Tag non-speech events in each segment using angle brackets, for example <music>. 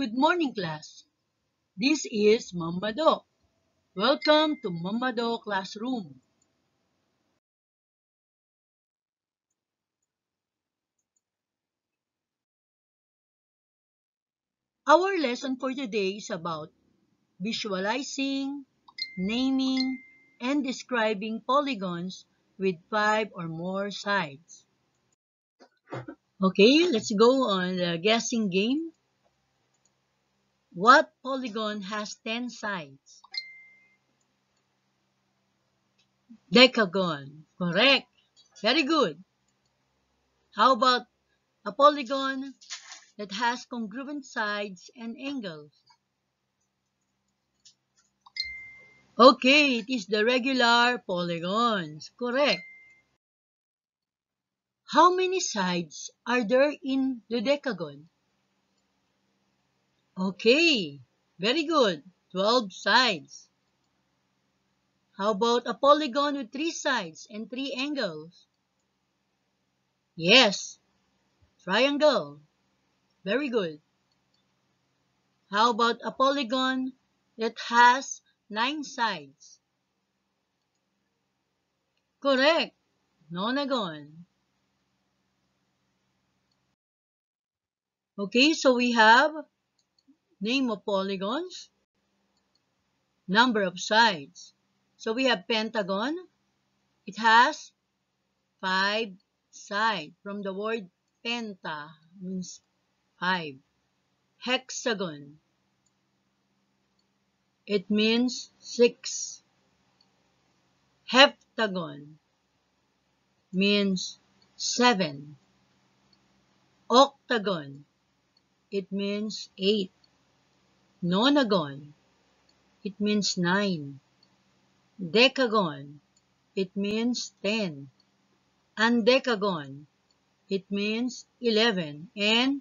Good morning, class. This is Mama Do. Welcome to Mama Do classroom. Our lesson for today is about visualizing, naming, and describing polygons with five or more sides. Okay, let's go on the guessing game. What polygon has 10 sides? Decagon. Correct. Very good. How about a polygon that has congruent sides and angles? Okay, it is the regular polygons. Correct. How many sides are there in the decagon? Okay, very good. 12 sides. How about a polygon with three sides and three angles? Yes, triangle. Very good. How about a polygon that has nine sides? Correct, nonagon. Okay, so we have name of polygons, number of sides. So we have pentagon. It has five sides from the word penta means five. Hexagon. It means six. Heptagon means seven. Octagon. It means eight. Nonagon. It means nine. Decagon. It means ten. Undecagon. It means eleven. And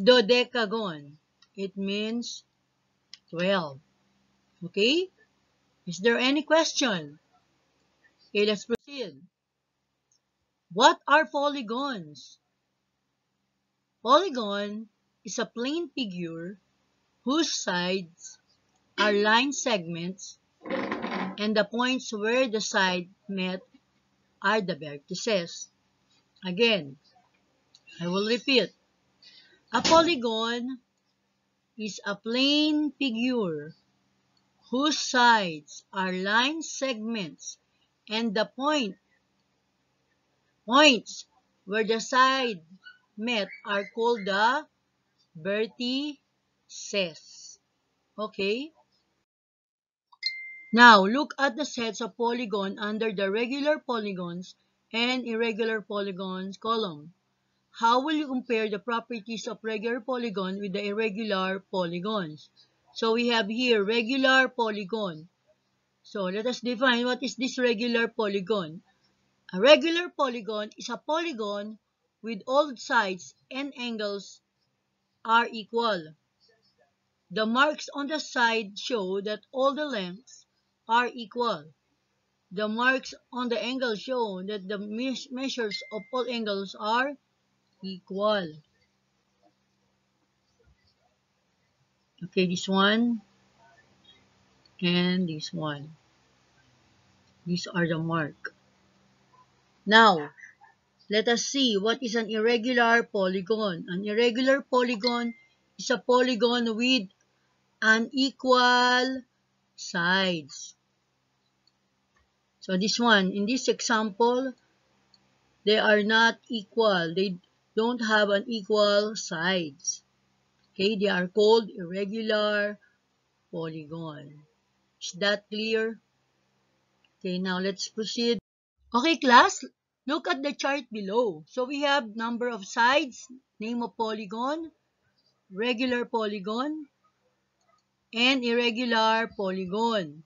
dodecagon. It means twelve. Okay? Is there any question? Okay, let's proceed. What are polygons? Polygon is a plane figure whose sides are line segments and the points where the side met are the vertices. Again, I will repeat. A polygon is a plane figure whose sides are line segments and the point points where the side met are called the vertices says. Okay? Now, look at the sets of polygon under the regular polygons and irregular polygons column. How will you compare the properties of regular polygon with the irregular polygons? So we have here regular polygon. So let us define what is this regular polygon. A regular polygon is a polygon with all sides and angles are equal. The marks on the side show that all the lengths are equal. The marks on the angle show that the measures of all angles are equal. Okay, this one and this one. These are the mark. Now, let us see what is an irregular polygon. An irregular polygon is a polygon with unequal sides. So this one, in this example, they are not equal. They don't have an equal sides. Okay, they are called irregular polygon. Is that clear? Okay, now let's proceed. Okay, class, look at the chart below. So we have number of sides, name of polygon, regular polygon, and irregular polygon.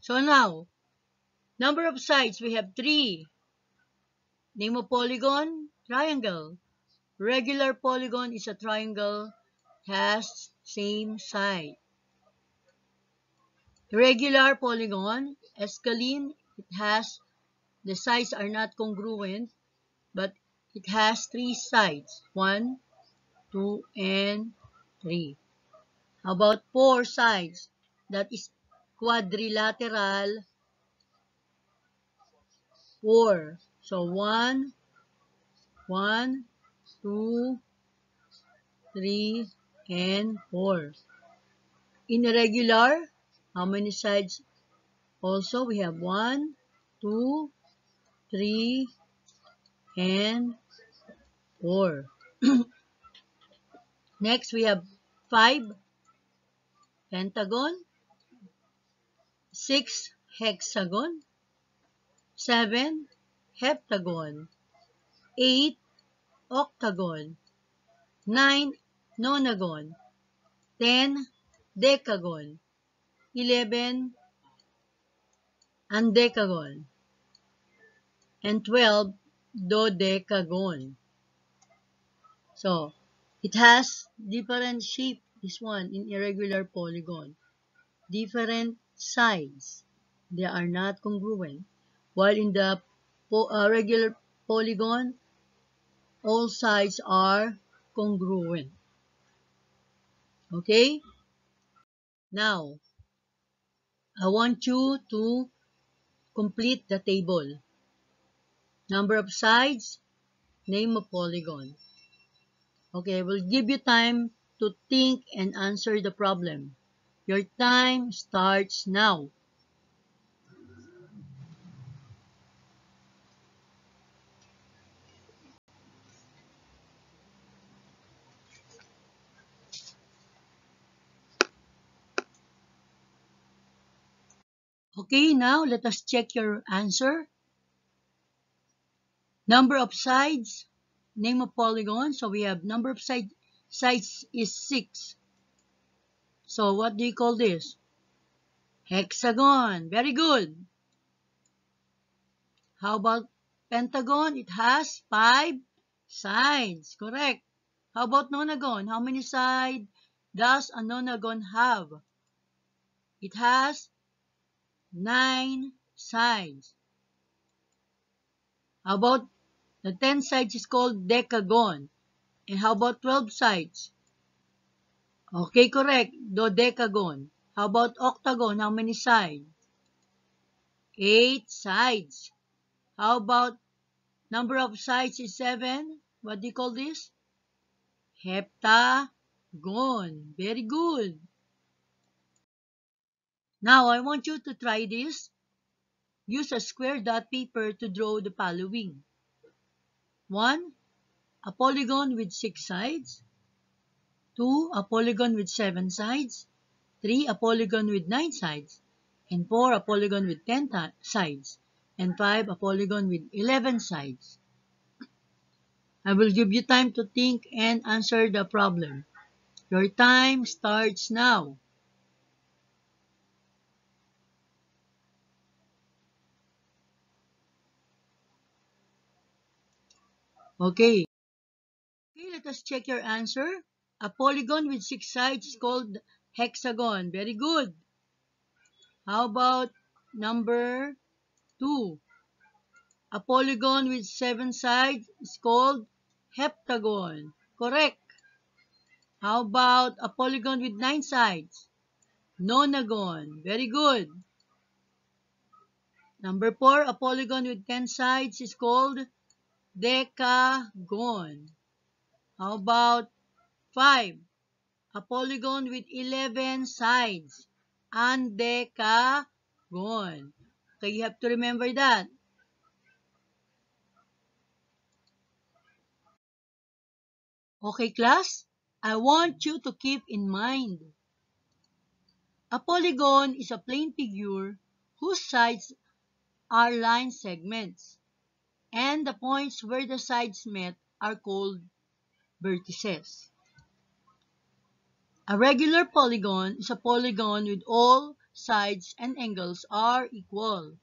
So now, number of sides, we have three. Name of polygon, triangle. Regular polygon is a triangle, has same side. Irregular polygon, escalene, it has, the sides are not congruent, but it has three sides. One, 2, and 3. About four sides? That is quadrilateral 4. So 1, 1, 2, 3, and 4. In irregular, how many sides? Also, we have 1, 2, 3, and 4. <clears throat> Next, we have 5 pentagon, 6 hexagon, 7 heptagon, 8 octagon, 9 nonagon, 10 decagon, 11 andecagon, and 12 dodecagon. So, it has different shape, this one, in irregular polygon. Different sides. They are not congruent. While in the po uh, regular polygon, all sides are congruent. Okay? Now, I want you to complete the table. Number of sides, name of polygon. Okay, we'll give you time to think and answer the problem. Your time starts now. Okay, now let us check your answer. Number of sides, name of polygon. So we have number of side, sides is 6. So what do you call this? Hexagon. Very good. How about pentagon? It has 5 sides. Correct. How about nonagon? How many sides does a nonagon have? It has nine sides. How about the 10 sides is called decagon. And how about 12 sides? Okay, correct. Dodecagon. How about octagon? How many sides? Eight sides. How about number of sides is seven? What do you call this? Heptagon. Very good. Now, I want you to try this. Use a square dot paper to draw the following. 1. A polygon with 6 sides. 2. A polygon with 7 sides. 3. A polygon with 9 sides. And 4. A polygon with 10 sides. And 5. A polygon with 11 sides. I will give you time to think and answer the problem. Your time starts now. Okay. Let us check your answer. A polygon with six sides is called hexagon. Very good. How about number two? A polygon with seven sides is called heptagon. Correct. How about a polygon with nine sides? Nonagon. Very good. Number four, a polygon with ten sides is called decagon. How about 5? A polygon with 11 sides. Undecagon. Okay, you have to remember that. Okay, class? I want you to keep in mind. A polygon is a plane figure whose sides are line segments and the points where the sides met are called vertices. A regular polygon is a polygon with all sides and angles are equal.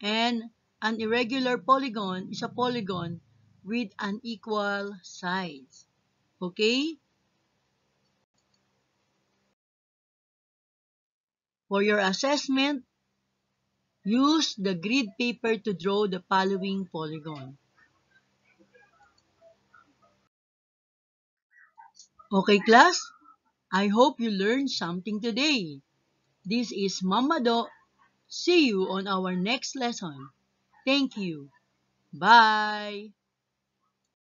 And an irregular polygon is a polygon with unequal sides. Okay? For your assessment, Use the grid paper to draw the following polygon. Okay, class? I hope you learned something today. This is Mama Do. See you on our next lesson. Thank you. Bye.